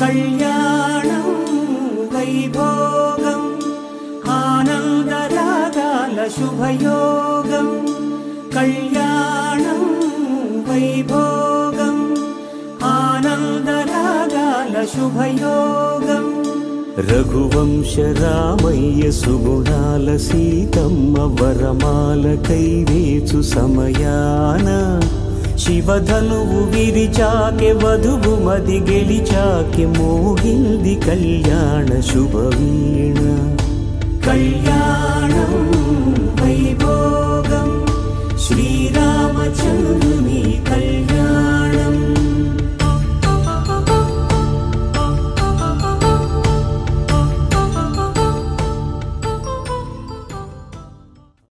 कल्याणं वैभोगम् आनादरागानशुभयोगं कळ्याणं वैभोगम् आनन्दरागालशुभयोगम् रघुवंश रामय्य सुगुणाल रघुवंशरामय्य सुगुणालसीतं कैवेचु समयान। శివధనువు విరిచాకె వధువు మది గెలిచాకె మోగింది కళ్యాణ శుభవీణ. కళ్యాణం వైభోగం శ్రీరామచంద్రుని కళ్యాణ.